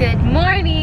Good morning.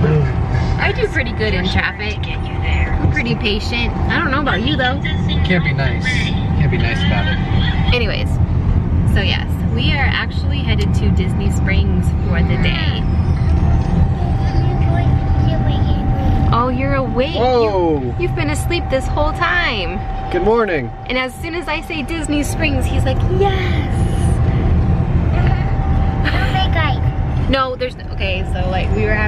I do pretty good in traffic. I'm pretty patient. I don't know about you though. Can't be nice. Can't be nice about it. Anyways, so yes, we are actually headed to Disney Springs for the day. Oh, you're awake. Whoa! You, you've been asleep this whole time. Good morning. And as soon as I say Disney Springs, he's like, yes. No, there's, okay, so like we were having an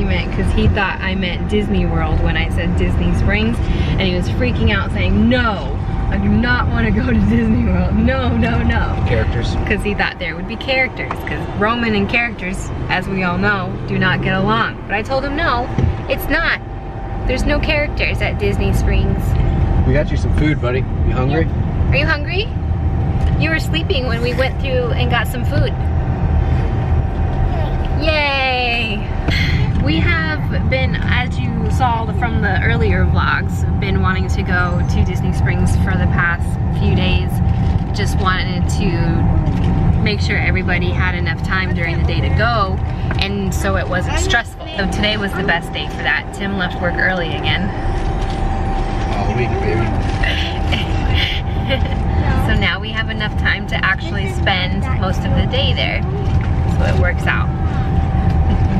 argument because he thought I meant Disney World when I said Disney Springs. And he was freaking out saying, no, I do not want to go to Disney World. No, no, no. Characters. Because he thought there would be characters. Because Roman and characters, as we all know, do not get along. But I told him, no, it's not. There's no characters at Disney Springs. We got you some food, buddy. You hungry? Are you hungry? You were sleeping when we went through and got some food. Yay! We have been, as you saw from the earlier vlogs, been wanting to go to Disney Springs for the past few days. Just wanted to make sure everybody had enough time during the day to go and so it wasn't stressful. So today was the best day for that. Tim left work early again. All week, baby. So now we have enough time to actually spend most of the day there. So it works out.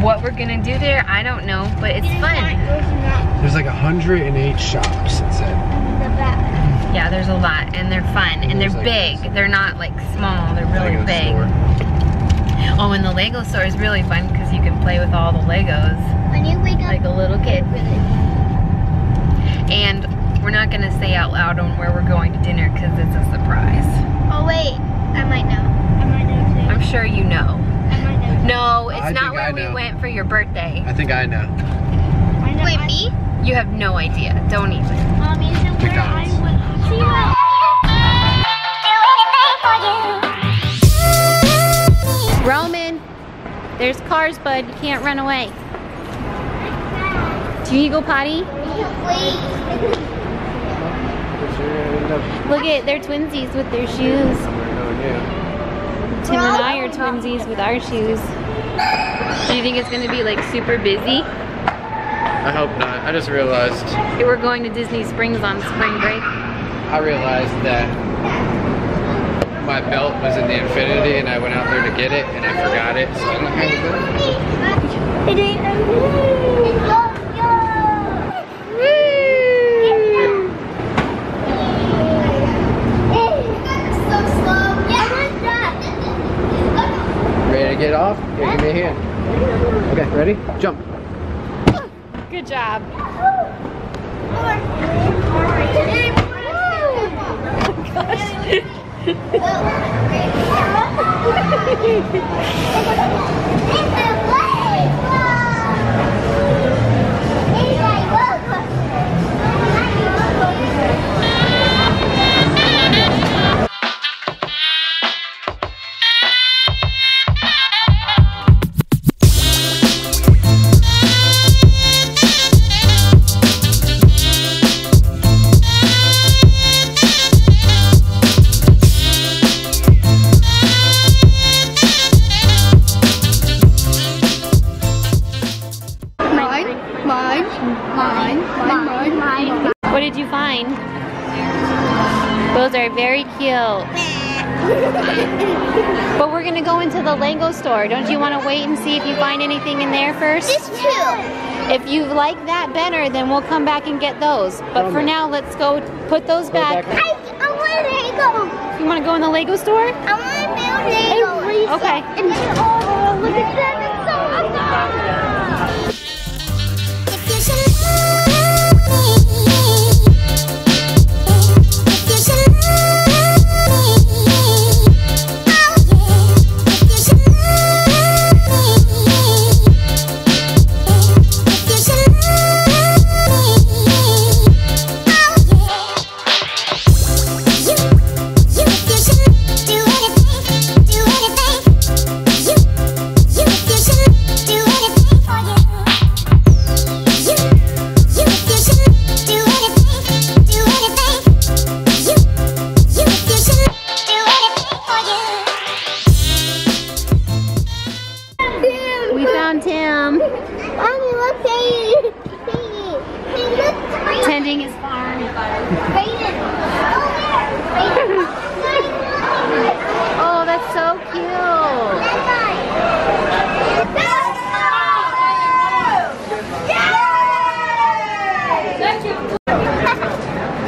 What we're gonna do there, I don't know, but it's fun. There's like 108 shops, it said. Yeah, there's a lot and they're fun and they're like big. this. They're not like small, they're really Lego big. store. Oh, and the Lego store is really fun because you can play with all the Legos When you wake up, like a little kid. And we're not gonna say out loud on where we're going to dinner because it's a surprise. Oh wait, I might know. I might know too. I'm sure you know. I might know. No, it's I not where we went for your birthday. I think I know. I know. Wait, me? You have no idea. Don't even. Mommy, is it where I went? See what? Roman, there's cars, bud. You can't run away. Do you need to go potty? Wait. Look at they're twinsies with their shoes. Tim and I are twinsies with our shoes. Do you think it's gonna be like super busy? I hope not. I just realized, We're going to Disney Springs on spring break. I realized that my belt was in the Infiniti and I went out there to get it and I forgot it. So I'm not gonna Ready to get off? Yeah, give me a hand. Okay, ready? Jump. Good job. Oh Mine, find anything in there first? Just two. If you like that better, then we'll come back and get those. But for now, let's go put those back. I, I want Lego. You want to go in the Lego store? I want to build Lego. Okay. And oh, look at that. Tending his farm. Oh, Oh, that's so cute.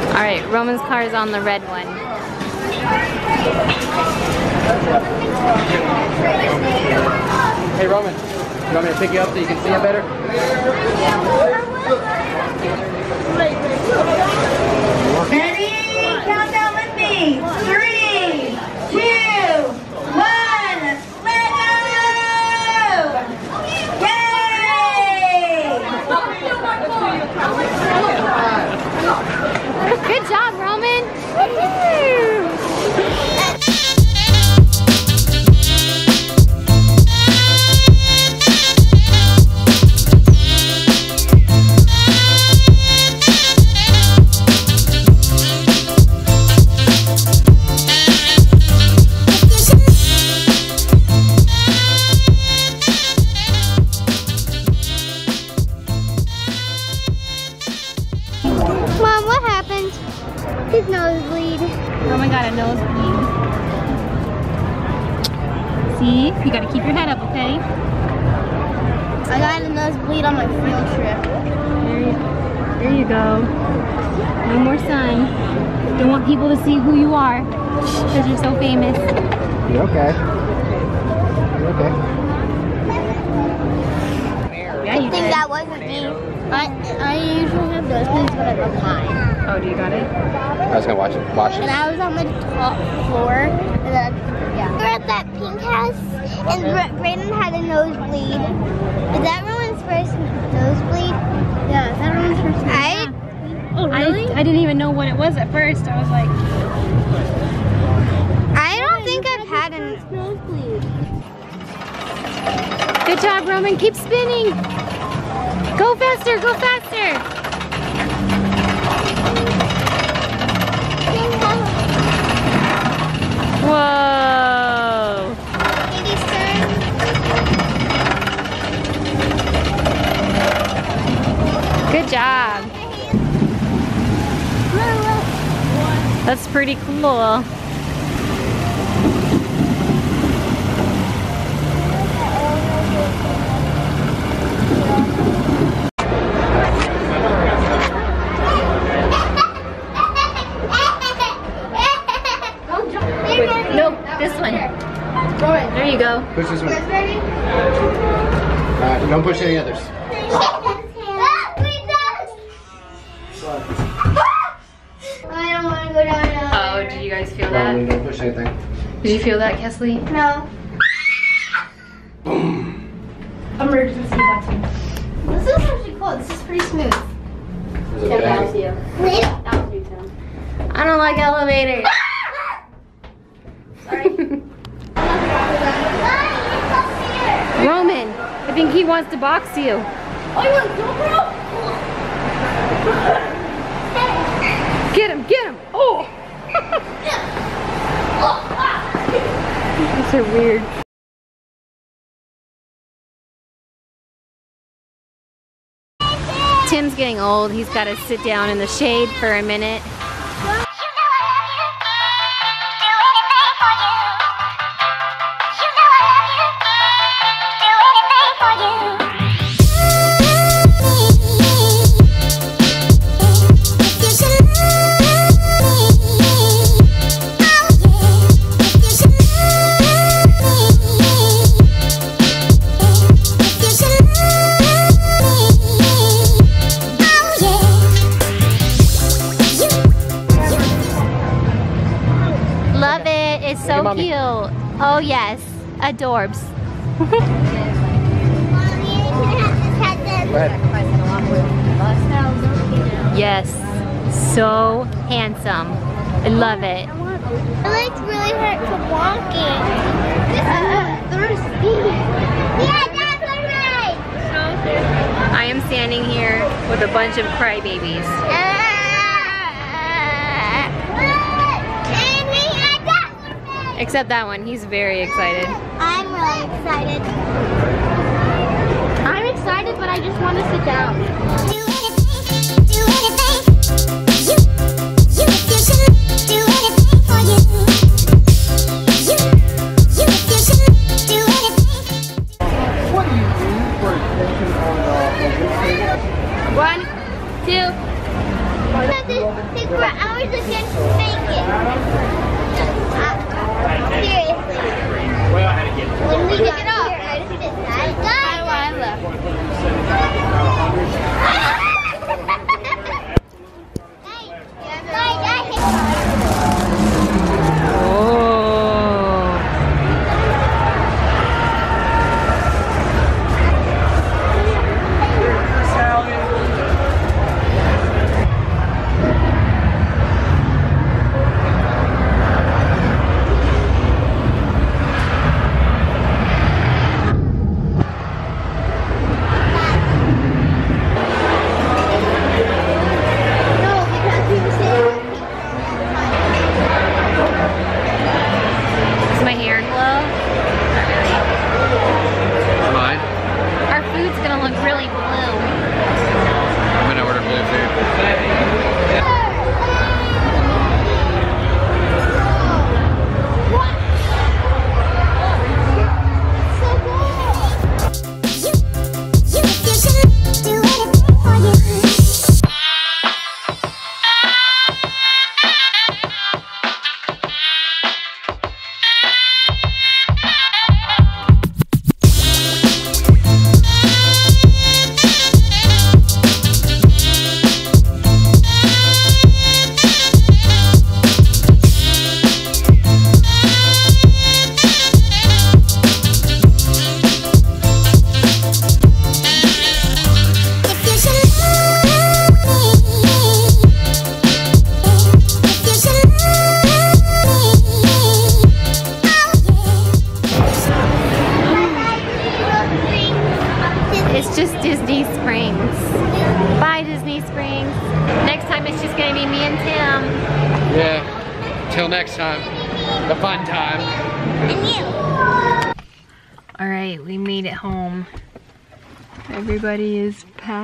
All right, Roman's car is on the red one. Hey Roman, you want me to pick you up so you can see it better? You go. No more sun. Don't want people to see who you are because you're so famous. You're okay? You're okay? Yeah, you I think did. that wasn't me. I I usually have nosebleeds when I'm up high. Oh, do you got it? I was gonna watch it. Watch it. And. I was on the top floor, and then yeah. We were at that pink house, and Bra- Brayden had a nosebleed. Is that everyone's first nosebleed? Yeah, is that Rowan's first? I. Oh I, didn't even know what it was at first. I was like, I don't think I've had a nosebleed. good job, Roman. Keep spinning. Go faster, go faster. Whoa. Good job. That's pretty cool. Nope, this one. There you go. Push this one. Alright, don't push any others. Anything. Did you feel that, Kesley? No. Emergency button. This is actually cool. This is pretty smooth. There's a bag. I don't like elevators. Roman, I think he wants to box you. Get him, get him. Oh. These are weird. Tim's getting old. He's got to sit down in the shade for a minute. Adorbs. Yes, so handsome. I love it. Really hurt walking. Uh, thirsty. Yeah, that's right. I am standing here with a bunch of crybabies. Except that one, he's very excited. I'm really excited. I'm excited, but I just want to sit down.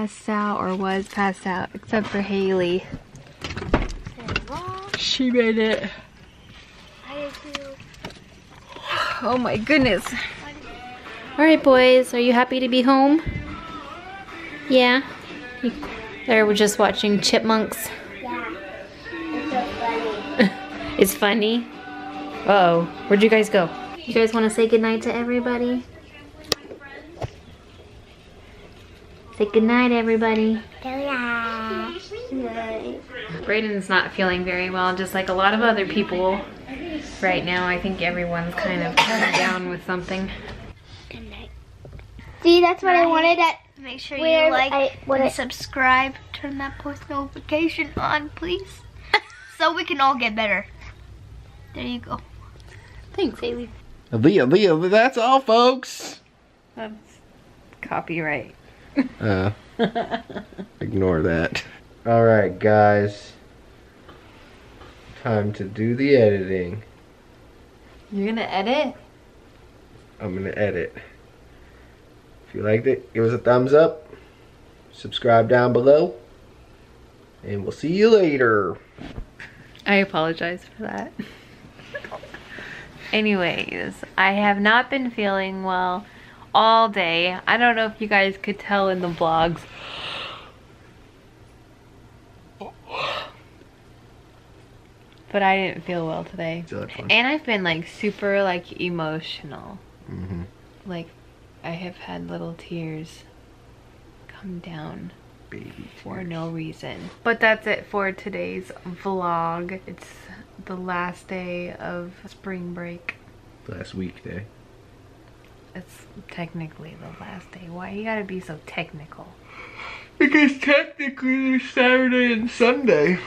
Passed out or was passed out except for Haley. She made it. Oh my goodness. All right, boys, are you happy to be home? Yeah. You- There, we're just watching Chipmunks. Yeah, It's funny. Uh oh, where'd you guys go? You guys want to say goodnight to everybody? Say goodnight, everybody. Brayden's not feeling very well, just like a lot of other people right now. I think everyone's kind of down with something. Good night. See, that's what I wanted at Make sure Where you like I- what and I- subscribe. Turn that post notification on, please. so we can all get better. There you go. Thanks, Haley. Leah, Leah, that's all, folks. That's copyright. Uh, ignore that. All right, guys. Time to do the editing. You're gonna edit? I'm gonna edit. If you liked it, give us a thumbs up. Subscribe down below. And we'll see you later. I apologize for that. Anyways, I have not been feeling well all day. I don't know if you guys could tell in the vlogs. But I didn't feel well today. Still had fun. And I've been like super like emotional. Mm -hmm. Like I have had little tears come down Baby. for no reason. But that's it for today's vlog. It's the last day of spring break. last weekday. It's technically the last day. Why you gotta be so technical? Because technically there's Saturday and Sunday.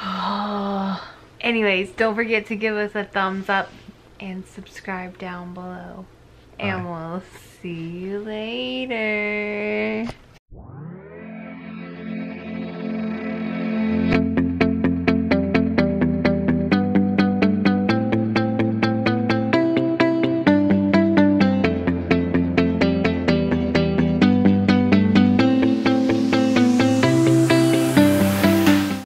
Anyways, don't forget to give us a thumbs up and subscribe down below. And Bye. we'll see you later.